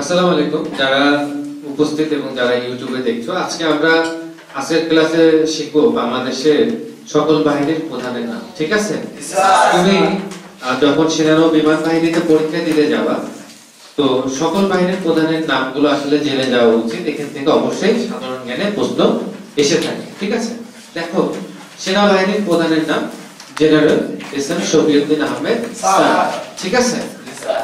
আসসালামু আলাইকুম। যারা উপস্থিত এবং যারা ইউটিউবে দেখছ আজকে আমরা আজকের ক্লাসে শিখব বাংলাদেশের সকল বাহিনীর প্রধানের নাম ঠিক আছে? তুমি যখন সেনানো বিমান বাহিনীতে পরীক্ষা দিতে যাবা তো সকল বাহিনীর প্রধানের নামগুলো আসলে জেনে যাওয়া উচিত। এখান থেকে অবশ্যই সাধারণ জ্ঞানে প্রশ্ন এসে থাকে ঠিক আছে? দেখো সেনাবাহিনীর প্রধানের নাম general S M Shafiuddin Ahmed ঠিক আছে?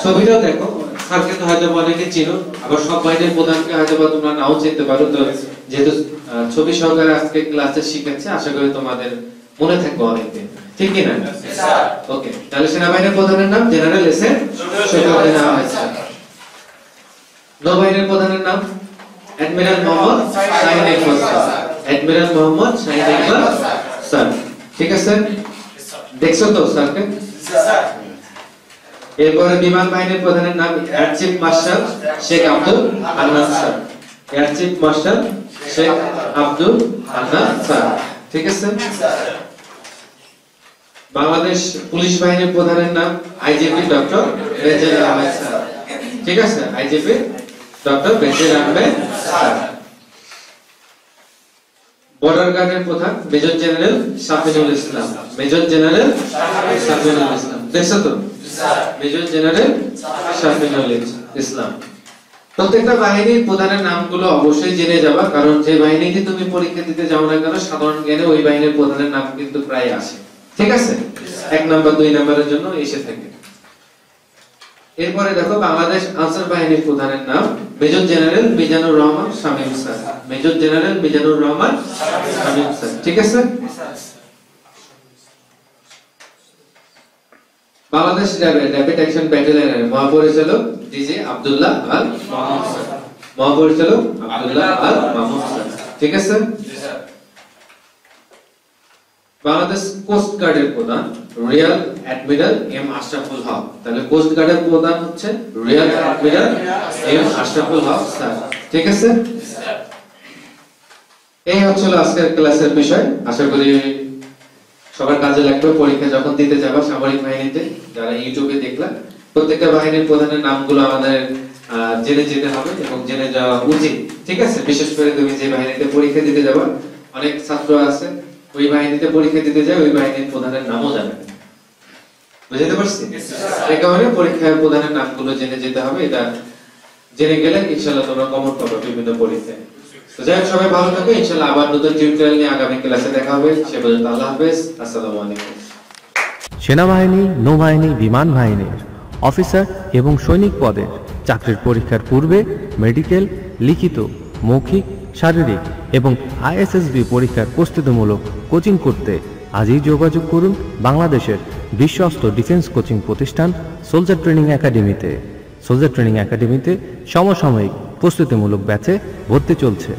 ছবিটাও দেখো স্যারকে তো হয়তো অনেকে চিনো আবার সব বাহিনীর প্রধানকে হয়তো বা তোমরা নাও চিনতে পারো। তো যেহেতু ছবি সহকারে আজকে ক্লাসে শিখাচ্ছে আশা করি তোমাদের মনে থাকবে অনেকদিন। ঠিক কি না? ওকে তাহলে সেনাবাহিনীর প্রধানের নাম জেনারেল এস স্যার নৌবাহিনীর প্রধানের নাম admiral Mohammad Shahin Iqbal sir admiral Mohammad Shahin Iqbal sir ঠিক আছে? দেখছ তো স্যারকে? এরপরে বিমান বাহিনীর প্রধানের নাম air chief marshal Sheikh Abdul Hannan sir. Air chief marshal Sheikh Abdul Hannan sir. ঠিক আছে? বাংলাদেশ পুলিশ বাহিনীর প্রধানের নাম আইজিপি ডক্টর বেজের আহমেদ স্যার। ঠিক আছে? আইজিপি ডক্টর বেজের আহমেদ স্যার। বর্ডার গার্ডের প্রধান major general Safinul Islam. Major general Safinul Islam. দেখছ তো? Major general Shafinul Islam. প্রত্যেকটা বাহিনীর প্রধানের নামগুলো অবশ্যই জেনে যাবা কারণ যে বাহিনীতে তুমি পরীক্ষা দিতে যাও না কেন সাধারণ জ্ঞানে ওই বাহিনীর প্রধানের নাম কিন্তু প্রায় আসে। ঠিক আছে? এক নাম্বার দুই নাম্বারের জন্য এসে থাকে। এরপরে দেখো বাংলাদেশ আনসার বাহিনীর প্রধানের নাম major general Mizanur Rahman Shamim sir. Major general Mizanur Rahman Shamim sir. ঠিক আছে? বাংলাদেশ র্যাপিড অ্যাকশন ব্যাটালিয়নের মহাপরিচালক ডিজে আব্দুল্লাহ আল মহাপরিচালক আব্দুল্লাহ আল মাহমুদ ঠিক আছে? বাংলাদেশ কোস্ট গার্ডের প্রধান rear admiral M Ashraful Haque তাহলে কোস্ট গার্ডের প্রধান হচ্ছে rear admiral M Ashraful Haque sir. ঠিক আছে? এই হচ্ছিল আজকের ক্লাসের বিষয়। আশা করি সবার কাজে লাগবে পরীক্ষা যখন দিতে যাবা সামরিক বাহিনীতে যারা ইউটিউবে দেখলা প্রত্যেকটা বাহিনীর প্রধানের নামগুলো আমাদের জেনে যেতে হবে এবং জেনে যাওয়া উচিত ঠিক আছে? বিশেষ করে তুমি যে বাহিনীতে পরীক্ষা দিতে যাবা অনেক ছাত্র আছে ওই বাহিনীতে পরীক্ষা দিতে যায় ওই বাহিনীর প্রধানের নামও জানে। বুঝতে পারছি? এই কারণে পরীক্ষার প্রধানের নামগুলো জেনে যেতে হবে এটা জেনে গেলে ইনশাআল্লাহ তোমরা কমন পাবে বিভিন্ন পরীক্ষায়। যাই সবাই ভালো থাকো ইনশাআল্লাহ আবার নতুন টিউটোরিয়াল নিয়ে আগামী ক্লাসে দেখা হবে। সে পর্যন্ত আল্লাহ হাফেজ। আসসালামু আলাইকুম। সেনাবাহিনী, নৌবাহিনী, বিমান বাহিনীর অফিসার এবং সৈনিক পদের চাকরির পরীক্ষার পূর্বে মেডিকেল, লিখিত, মৌখিক, শারীরিক এবং আইএসএসবি পরীক্ষার প্রস্তুতিমূলক কোচিং করতে আজই যোগাযোগ করুন বাংলাদেশের বিশ্বস্ত ডিফেন্স কোচিং প্রতিষ্ঠান সোলজার ট্রেনিং একাডেমিতে। সোলজার ট্রেনিং একাডেমিতে সমসাময়িক প্রস্তুতিমূলক ব্যাচে ভর্তি চলছে।